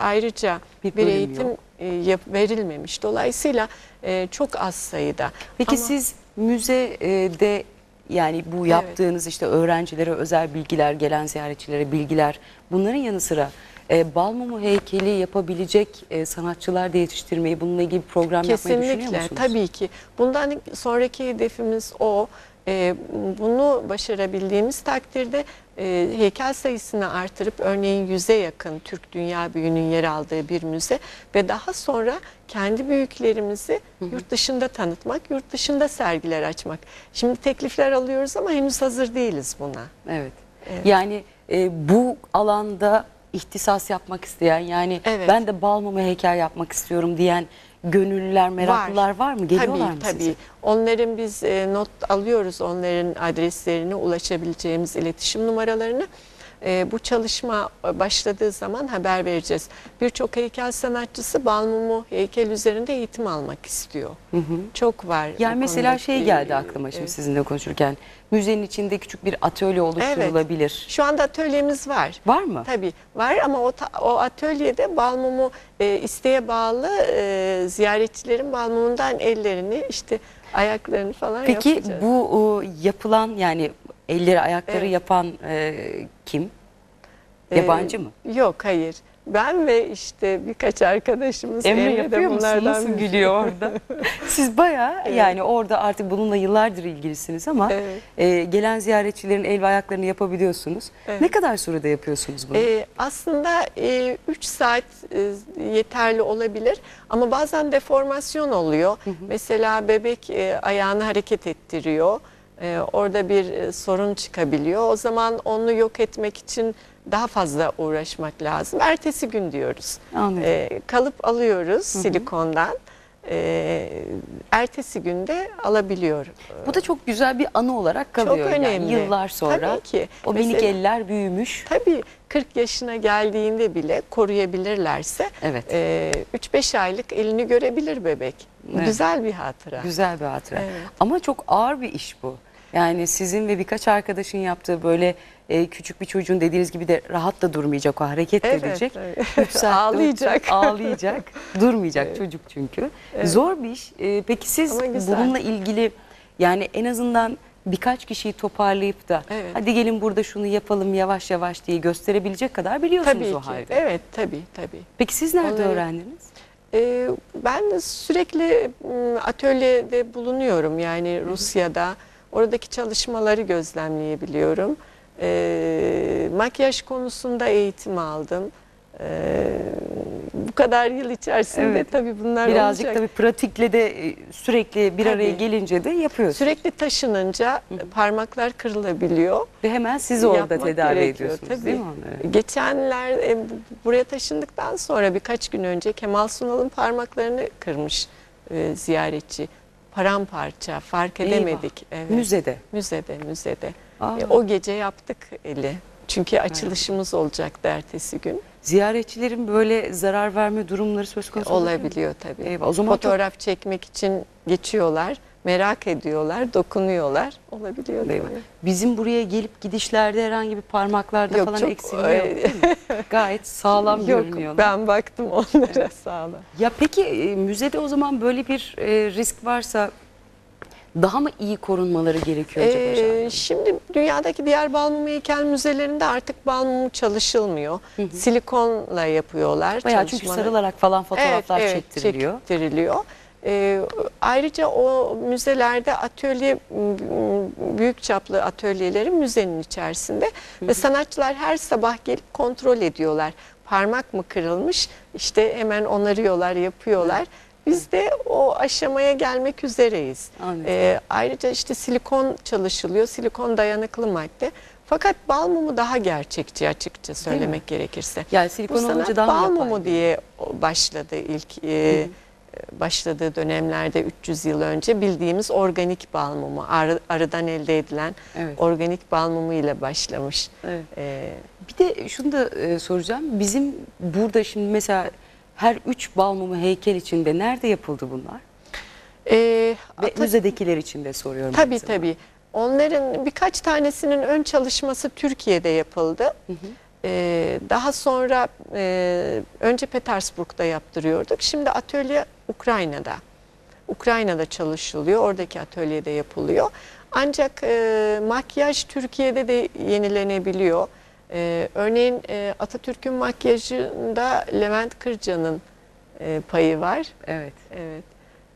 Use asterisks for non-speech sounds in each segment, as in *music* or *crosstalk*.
ayrıca Bir bir, eğitim yok. e, verilmemiş. Dolayısıyla e, çok az sayıda. Peki Ama- siz müzede yani bu yaptığınız işte öğrencilere özel bilgiler, gelen ziyaretçilere bilgiler bunların yanı sıra e, Balmumu heykeli yapabilecek e, sanatçılar da yetiştirmeyi bununla ilgili bir program yapmayı düşünüyor Kesinlikle musunuz? tabii ki. Bundan sonraki hedefimiz o. Ee, bunu başarabildiğimiz takdirde e, heykel sayısını artırıp örneğin yüze yakın Türk Dünya Büyü'nün yer aldığı bir müze ve daha sonra kendi büyüklerimizi yurt dışında tanıtmak, yurt dışında sergiler açmak. Şimdi teklifler alıyoruz ama henüz hazır değiliz buna. Evet. Evet. Yani e, bu alanda ihtisas yapmak isteyen yani Evet. ben de Balmumu heykel yapmak istiyorum diyen gönüllüler, meraklılar var, mı? Geliyorlar tabii, mı tabii. size? Onların biz e, not alıyoruz onların adreslerini, ulaşabileceğimiz iletişim numaralarını. E, bu çalışma başladığı zaman haber vereceğiz. Birçok heykel sanatçısı Balmumu heykel üzerinde eğitim almak istiyor. Çok var. Yani mesela şey geldi aklıma şimdi evet. sizinle konuşurken. Müzenin içinde küçük bir atölye oluşturulabilir. Şu anda atölyemiz var. Var mı? Tabii var ama o, o atölyede balmumu e, isteğe bağlı e, ziyaretçilerin balmumundan ellerini işte ayaklarını falan Peki yapacağız. bu e, yapılan yani elleri ayakları Evet. yapan e, kim? Ee, Yabancı mı? Yok hayır. Ben ve işte birkaç arkadaşımız Emre Emre de yapıyor musun? bunlardan Nasıl biri. gülüyor orada? *laughs* Siz bayağı Evet. yani orada artık bununla yıllardır ilgilisiniz ama Evet. e, gelen ziyaretçilerin el ve ayaklarını yapabiliyorsunuz. Evet. Ne kadar sürede yapıyorsunuz bunu? Ee, aslında 3 saat e, yeterli olabilir ama bazen deformasyon oluyor. Mesela bebek e, ayağını hareket ettiriyor. E, orada bir e, sorun çıkabiliyor. O zaman onu yok etmek için daha fazla uğraşmak lazım. Ertesi gün diyoruz. Anladım. E, kalıp alıyoruz silikondan. E, ertesi günde alabiliyor. Bu da çok güzel bir anı olarak kalıyor. Çok önemli. Yani yıllar sonra Tabii ki. o minik Mesela- eller büyümüş. Tabii 40 yaşına geldiğinde bile koruyabilirlerse Evet. e, 3-5 aylık elini görebilir bebek. Evet. Güzel bir hatıra. Güzel bir hatıra. Evet. Ama çok ağır bir iş bu. Yani sizin ve birkaç arkadaşın yaptığı böyle e, küçük bir çocuğun dediğiniz gibi de rahat da durmayacak o hareket Evet, edecek. evet. *laughs* Ağlayacak. ağlayacak. Durmayacak çocuk çünkü. Zor bir iş. E, peki siz bununla ilgili yani en azından birkaç kişiyi toparlayıp da Evet. hadi gelin burada şunu yapalım yavaş yavaş diye gösterebilecek kadar biliyorsunuz Tabii o ki. halde. Evet tabii tabii. Peki siz nerede Onları- öğrendiniz? E, ben sürekli atölyede bulunuyorum yani Rusya'da. Oradaki çalışmaları gözlemleyebiliyorum. E, makyaj konusunda eğitim aldım. E, bu kadar yıl içerisinde Evet. tabii bunlar Birazcık olacak. tabii pratikle de e, sürekli bir araya Tabii. gelince de yapıyorsunuz. Sürekli taşınınca parmaklar kırılabiliyor. Ve hemen siz orada Yapmak tedavi gerekiyor, ediyorsunuz tabii. değil mi onları? Geçenler e, bu- buraya taşındıktan sonra birkaç gün önce Kemal Sunal'ın parmaklarını kırmış e, ziyaretçi. Paramparça fark Eyvah. edemedik. Evet. Müzede. Müzede, müzede. Aa. E, o gece yaptık eli. Çünkü açılışımız olacaktı ertesi gün. Ziyaretçilerin böyle zarar verme durumları söz konusu olabiliyor tabii. Eyvah, o zaman çok- Fotoğraf çekmek için geçiyorlar, merak ediyorlar, dokunuyorlar. Olabiliyor Eyvah. tabii. Bizim buraya gelip gidişlerde herhangi bir parmaklarda Yok, falan çok- eksilme yok değil mi? Gayet *laughs* sağlam Yok görünüyorlar. ben baktım onlara sağ olun. Ya peki e, müzede o zaman böyle bir e, risk varsa daha mı iyi korunmaları gerekiyor acaba? Ee, şimdi dünyadaki diğer balmum heykel müzelerinde artık balmum çalışılmıyor. Silikonla yapıyorlar. Bayağı çünkü sarılarak falan fotoğraflar evet, çektiriliyor. çektiriliyor. Ee, ayrıca o müzelerde atölye büyük çaplı atölyeleri müzenin içerisinde ve sanatçılar her sabah gelip kontrol ediyorlar. Parmak mı kırılmış? İşte hemen onarıyorlar, yapıyorlar. Biz de o aşamaya gelmek üzereyiz. Anladım. Ee, ayrıca işte silikon çalışılıyor. Silikon dayanıklı madde. Fakat bal mumu daha gerçekçi açıkça söylemek gerekirse. Yani Bu silikon sanat daha mı bal mumu diye başladı ilk e, başladığı dönemlerde 300 yıl önce bildiğimiz organik bal mumu arı- arıdan elde edilen Evet. organik bal mumu ile başlamış. Evet. Ee, Bir de şunu da e, soracağım. Bizim burada şimdi mesela her üç bal mumu heykel içinde nerede yapıldı bunlar? e, Ve müzedekiler için de soruyorum. Tabii tabii. Onların birkaç tanesinin ön çalışması Türkiye'de yapıldı. Ee, daha sonra e, önce Petersburg'da yaptırıyorduk. Şimdi atölye Ukrayna'da. Ukrayna'da çalışılıyor. Oradaki atölyede yapılıyor. Ancak e, makyaj Türkiye'de de yenilenebiliyor. E, örneğin e, Atatürk'ün makyajında Levent Kırca'nın e, payı var. Evet. Evet.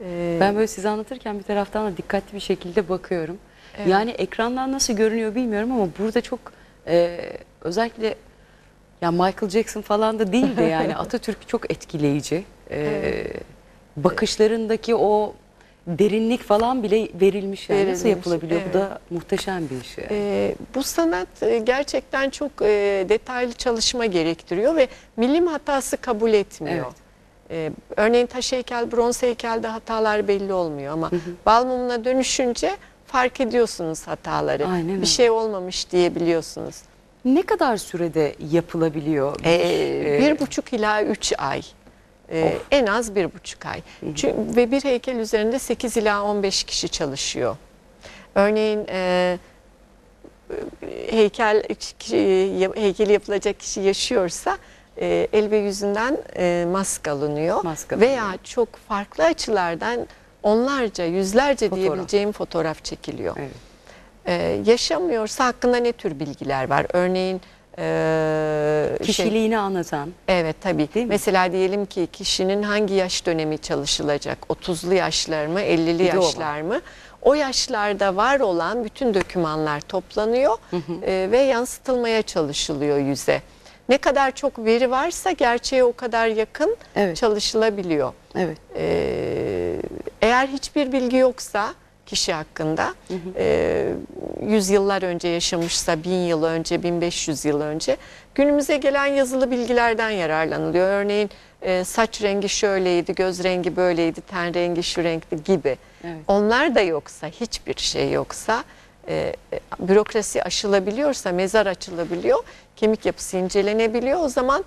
E, Ben böyle size anlatırken bir taraftan da dikkatli bir şekilde bakıyorum. Evet. Yani ekrandan nasıl görünüyor bilmiyorum ama burada çok e, özellikle ya Michael Jackson falan da değil de yani *laughs* Atatürk çok etkileyici. E, Evet. Bakışlarındaki o derinlik falan bile verilmiş yani. Nasıl Verilmiş, yapılabiliyor? Bu evet. da muhteşem bir iş. Yani. E, bu sanat e, gerçekten çok e, detaylı çalışma gerektiriyor ve milim hatası kabul etmiyor. Evet. E, örneğin taş heykel, bronz heykelde hatalar belli olmuyor ama bal mumuna dönüşünce fark ediyorsunuz hataları. Aynen. Bir şey olmamış diyebiliyorsunuz. Ne kadar sürede yapılabiliyor? Ee, e, bir buçuk ila üç ay. Ee, en az bir buçuk ay. Çünkü, ve bir heykel üzerinde 8 ila 15 kişi çalışıyor. Örneğin e, heykel kişi, heykeli yapılacak kişi yaşıyorsa e, el ve yüzünden e, mask alınıyor. Mask Veya çok farklı açılardan onlarca, yüzlerce Fotoğraf. diyebileceğim fotoğraf çekiliyor. Evet. Ee, yaşamıyorsa hakkında ne tür bilgiler var? Örneğin e, şey- Kişiliğini anlatan. Evet tabii. Değil mi? Mesela diyelim ki kişinin hangi yaş dönemi çalışılacak? 30'lu yaşlar mı, 50'li Bir de o var. yaşlar mı? O yaşlarda var olan bütün dokümanlar toplanıyor e, ve yansıtılmaya çalışılıyor yüze. Ne kadar çok veri varsa gerçeğe o kadar yakın Evet. çalışılabiliyor. Evet. Ee, eğer hiçbir bilgi yoksa kişi hakkında e, yüzyıllar önce yaşamışsa bin yıl önce 1500 yıl önce günümüze gelen yazılı bilgilerden yararlanılıyor. Örneğin e, saç rengi şöyleydi, göz rengi böyleydi, ten rengi şu renkti gibi. Evet. Onlar da yoksa hiçbir şey yoksa e, e, bürokrasi aşılabiliyorsa mezar açılabiliyor, kemik yapısı incelenebiliyor. O zaman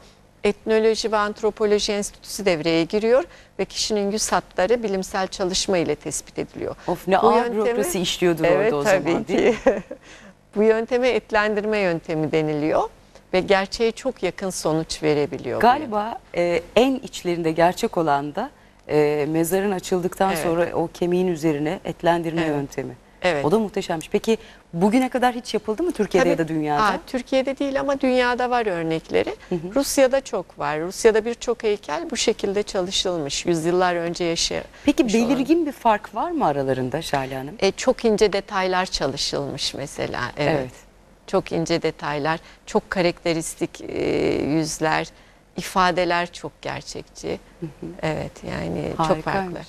etnoloji ve antropoloji enstitüsü devreye giriyor ve kişinin yüz hatları bilimsel çalışma ile tespit ediliyor. Of ne Bu ağır yöntemi- bürokrasi işliyordur Evet orada o tabii zaman değil mi? ki. *laughs* Bu yönteme etlendirme yöntemi deniliyor ve gerçeğe çok yakın sonuç verebiliyor. Galiba e, en içlerinde gerçek olan da e, mezarın açıldıktan Evet. sonra o kemiğin üzerine etlendirme Evet. yöntemi. Evet. O da muhteşemmiş. Peki bugüne kadar hiç yapıldı mı Türkiye'de ya da Tabii, dünyada? aa, Türkiye'de değil ama dünyada var örnekleri. Rusya'da çok var. Rusya'da birçok heykel bu şekilde çalışılmış. Yüzyıllar önce yaşamış Peki olan. belirgin bir fark var mı aralarında Şale Hanım? E, çok ince detaylar çalışılmış mesela. Evet. Evet. Çok ince detaylar, çok karakteristik e, yüzler, ifadeler çok gerçekçi. Evet yani çok Harikaymış. farklı.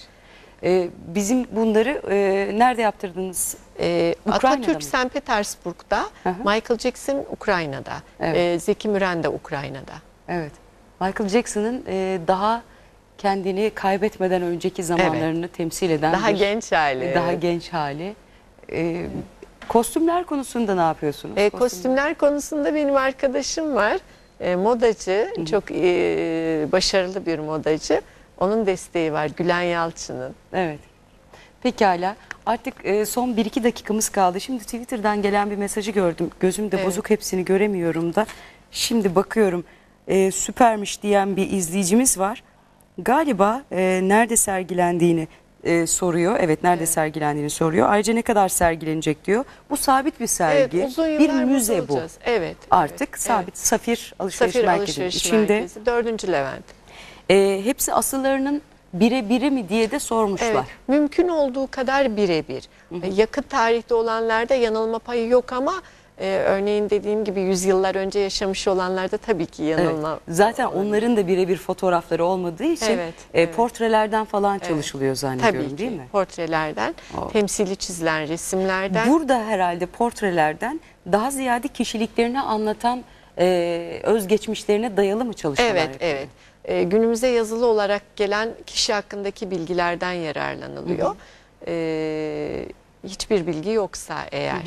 E, bizim bunları e, nerede yaptırdınız? Ee, Ukrayna'da Atatürk mı? St. Petersburg'da, Hı hı. Michael Jackson Ukrayna'da, Evet. ee, Zeki Müren de Ukrayna'da. Evet. Michael Jackson'ın e, daha kendini kaybetmeden önceki zamanlarını temsil eden Daha bir- genç hali. daha evet. genç hali. E, kostümler konusunda ne yapıyorsunuz? Ee, Kostümler- kostümler konusunda benim arkadaşım var. Ee, modacı, çok ee, başarılı bir modacı. Onun desteği var Gülen Yalçın'ın. Evet. Pekala. Artık e, son 1-2 dakikamız kaldı. Şimdi Twitter'dan gelen bir mesajı gördüm. Gözümde Evet. bozuk hepsini göremiyorum da. Şimdi bakıyorum. E, süpermiş diyen bir izleyicimiz var. Galiba e, nerede sergilendiğini e, soruyor. Evet nerede sergilendiğini soruyor. Ayrıca ne kadar sergilenecek diyor. Bu sabit bir sergi. Evet, uzun bir müze bu. olacağız. Evet. Artık evet, sabit evet. Safir Alışveriş Safir Merkezi'nin Alışveriş içinde. Merkezi, 4. Levent. E, hepsi asıllarının birebiri mi diye de sormuşlar. Evet, mümkün olduğu kadar birebir. Yakın tarihte olanlarda yanılma payı yok ama e, örneğin dediğim gibi yüzyıllar önce yaşamış olanlarda tabii ki Evet. yanılma. Zaten onların da birebir fotoğrafları olmadığı için Evet, e, evet. portrelerden falan çalışılıyor zannediyorum Tabii ki değil mi? portrelerden, O. temsili çizilen resimlerden. Burada herhalde portrelerden daha ziyade kişiliklerini anlatan e, özgeçmişlerine dayalı mı çalışmalar Evet, yapılıyor? evet. Ee, günümüze yazılı olarak gelen kişi hakkındaki bilgilerden yararlanılıyor. Ee, hiçbir bilgi yoksa eğer.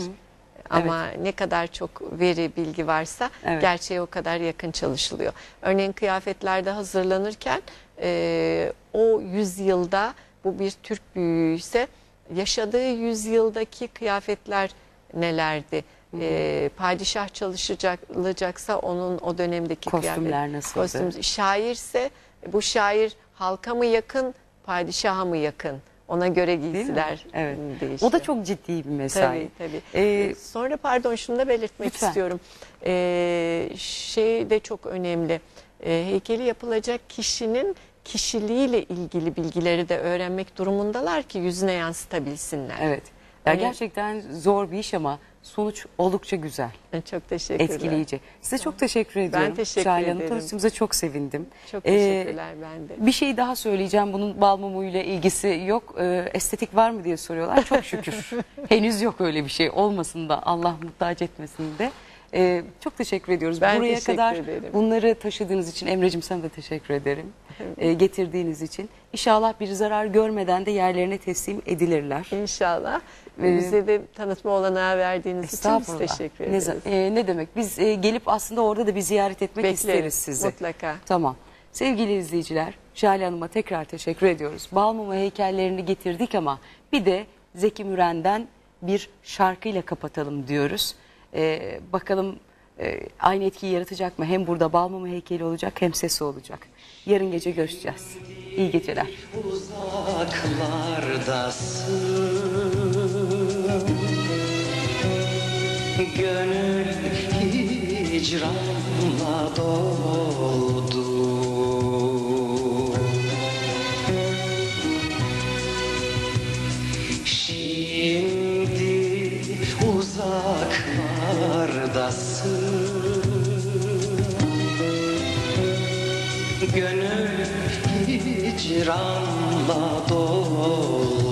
Ama ne kadar çok veri, bilgi varsa Evet. gerçeğe o kadar yakın çalışılıyor. Örneğin kıyafetlerde hazırlanırken e, o yüzyılda bu bir Türk büyüğü ise yaşadığı yüzyıldaki kıyafetler nelerdi? E, padişah çalışacaksa onun o dönemdeki Kostümler nasıldı? kostüm- şairse bu şair halka mı yakın, padişaha mı yakın? Ona göre giysiler Evet. değişiyor. O da çok ciddi bir mesai. Tabii tabii. Ee, Sonra pardon şunu da belirtmek lütfen. istiyorum. Ee, şey de çok önemli. Ee, heykeli yapılacak kişinin kişiliğiyle ilgili bilgileri de öğrenmek durumundalar ki yüzüne yansıtabilsinler. Evet. Ya gerçekten zor bir iş ama sonuç oldukça güzel. Çok teşekkürler. etkileyici. Size çok teşekkür ediyorum. teşekkür Şahin ederim. tanıştığımıza çok sevindim. Çok Ee, teşekkürler ben de. bir şey daha söyleyeceğim. Bunun bal mumuyla ilgisi yok. Ee, estetik var mı diye soruyorlar. Çok şükür. *laughs* Henüz yok öyle bir şey. Olmasın da Allah muhtaç etmesin de. Ee, çok teşekkür ediyoruz. Ben Buraya teşekkür kadar ederim. bunları taşıdığınız için Emre'cim sana da teşekkür ederim. Ee, getirdiğiniz için. İnşallah bir zarar görmeden de yerlerine teslim edilirler. İnşallah. Ee, Bize de tanıtma olanağı verdiğiniz için biz teşekkür Ne, ederiz. za- e, ne demek? Biz e, gelip aslında orada da bir ziyaret etmek Bekleriz isteriz sizi. mutlaka. Tamam. Sevgili izleyiciler, Şale Hanım'a tekrar teşekkür ediyoruz. Balmumu heykellerini getirdik ama bir de Zeki Müren'den bir şarkıyla kapatalım diyoruz. Ee, bakalım e, aynı etkiyi yaratacak mı? Hem burada Balmumu heykeli olacak hem sesi olacak. Yarın gece görüşeceğiz. İyi geceler. uzaklardasın Gönül hicranla doldu uzaklardasın Gönül hicranla doldu